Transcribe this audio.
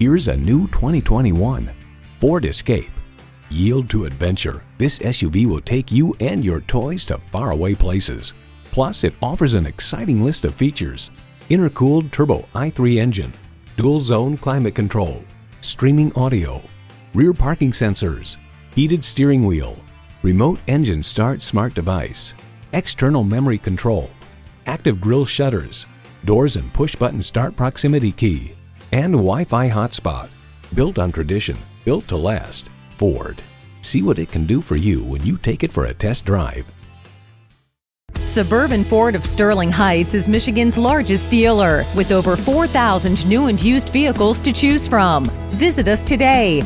Here's a new 2021 Ford Escape. Yield to adventure. This SUV will take you and your toys to faraway places. Plus, it offers an exciting list of features. Intercooled turbo i3 engine, dual zone climate control, streaming audio, rear parking sensors, heated steering wheel, remote engine start smart device, external memory control, active grille shutters, doors and push button start proximity key, and Wi-Fi hotspot. Built on tradition, built to last. Ford. See what it can do for you when you take it for a test drive. Suburban Ford of Sterling Heights is Michigan's largest dealer with over 4,000 new and used vehicles to choose from. Visit us today.